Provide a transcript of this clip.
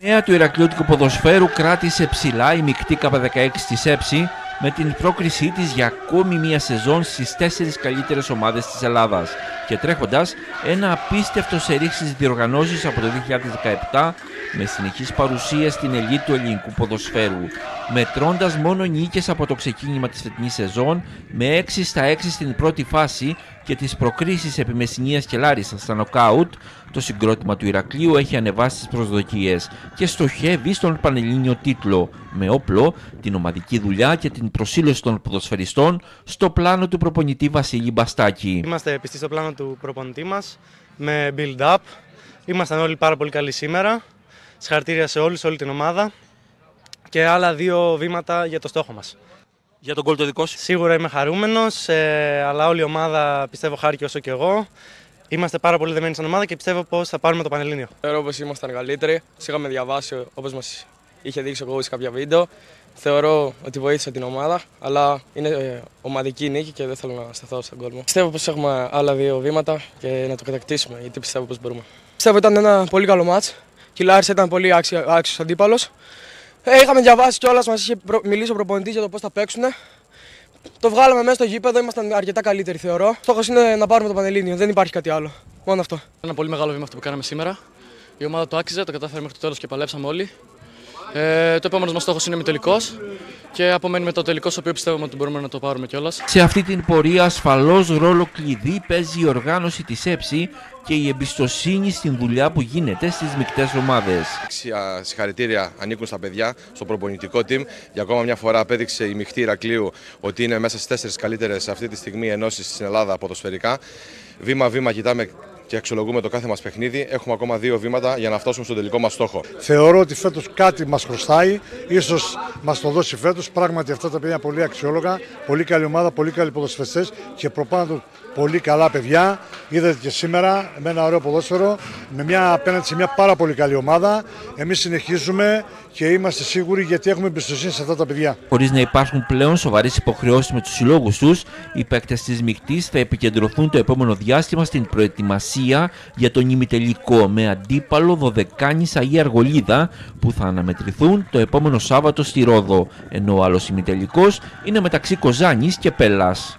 νέα του Ηρακλειώτικου ποδοσφαίρου κράτησε ψηλά η μεικτή K16 της ΕΨΗ με την πρόκρισή της για ακόμη μία σεζόν στις τέσσερις καλύτερες ομάδες της Ελλάδας. Και τρέχοντας ένα απίστευτο σε ρίξεις διοργανώσεις από το 2017 με συνεχής παρουσία στην ελίτ του ελληνικού ποδοσφαίρου, μετρώντας μόνο νίκες από το ξεκίνημα της φετινής σεζόν με 6 στα 6 στην πρώτη φάση και τις προκρίσεις επί Μεσσηνίας και Λάρισας στα νοκάουτ, το συγκρότημα του Ηρακλείου έχει ανεβάσει τις προσδοκίες και στοχεύει στον πανελλήνιο τίτλο, με όπλο την ομαδική δουλειά και την προσήλωση των ποδοσφαιριστών στο πλάνο του προπονητή Βασίλη Μπαστάκη. Είμαστε πιστοί στο πλάνο του προπονητή μας, με build-up. Ήμασταν όλοι πάρα πολύ καλοί σήμερα. Συγχαρητήρια σε όλους, όλη την ομάδα και άλλα δύο βήματα για το στόχο μας. Για τον κόλ το δικός; Σου. Σίγουρα είμαι χαρούμενος, ε, αλλά όλη η ομάδα πιστεύω χάρηκε όσο και εγώ. Είμαστε πάρα πολύ δεμένοι στην ομάδα και πιστεύω πως θα πάρουμε το Πανελλήνιο. Θεωρώ πως ήμασταν καλύτεροι. Τους είχαμε διαβάσει όπως μας είχε δείξει ο σε κάποια βίντεο. Θεωρώ ότι βοήθησε την ομάδα, αλλά είναι ε, ομαδική νίκη και δεν θέλω να σταθώ στον κόλμο. Πιστεύω πως έχουμε άλλα δύο βήματα και να το κατακτήσουμε, γιατί πιστεύω πως μπορούμε. Πιστεύω ήταν ένα πολύ καλό μάτς. Και η Λάρισα ήταν πολύ άξιος αντίπαλος. Ε, είχαμε διαβάσει κιόλας, μας είχε προ... μιλήσει ο προπονητής για το πώς θα παίξουν. Το βγάλαμε μέσα στο γήπεδο, ήμασταν αρκετά καλύτεροι θεωρώ. Στόχος είναι να πάρουμε το Πανελλήνιο, δεν υπάρχει κάτι άλλο. Μόνο αυτό. Ένα πολύ μεγάλο βήμα αυτό που κάναμε σήμερα. Η ομάδα το άξιζε, το κατάφερε μέχρι το τέλος και παλέψαμε όλοι. Ε, το επόμενος μας στόχος είναι με τελικός και απομένει με το τελικός, στο οποίο πιστεύουμε ότι μπορούμε να το πάρουμε κιόλας. Σε αυτή την πορεία, ασφαλώς ρόλο κλειδί παίζει η οργάνωση της ΕΨΗ και η εμπιστοσύνη στην δουλειά που γίνεται στις μεικτές ομάδες. Συγχαρητήρια ανήκουν στα παιδιά, στο προπονητικό team. Για ακόμα μια φορά απέδειξε η μειχτή Ηρακλείου ότι είναι μέσα στις τέσσερις καλύτερες αυτή τη στιγμή ενώσεις στην Ελλάδα ποδοσφαιρικά. Βήμα-βήμα κοιτάμε και αξιολογούμε το κάθε μας παιχνίδι. Έχουμε ακόμα δύο βήματα για να φτάσουμε στον τελικό μας στόχο. Θεωρώ ότι φέτος κάτι μας χρωστάει, ίσως μας το δώσει φέτος. Πράγματι αυτά τα παιδιά πολύ αξιόλογα, πολύ καλή ομάδα, πολύ καλοί ποδοσφαιριστές και προπάνω πολύ καλά παιδιά. Είδατε και σήμερα με ένα ωραίο ποδόσφαιρο, με μια, απέναντι σε μια πάρα πολύ καλή ομάδα. Εμείς συνεχίζουμε και είμαστε σίγουροι γιατί έχουμε εμπιστοσύνη σε αυτά τα παιδιά. Χωρίς να υπάρχουν πλέον σοβαρές υποχρεώσεις με τους συλλόγους τους, οι παίκτες της Μικτής θα επικεντρωθούν το επόμενο διάστημα στην προετοιμασία για τον ημιτελικό με αντίπαλο Δωδεκάνησα ή Αργολίδα που θα αναμετρηθούν το επόμενο Σάββατο στη Ρόδο. Ενώ ο άλλος ημιτελικός είναι μεταξύ Κοζάνης και Πέλλας.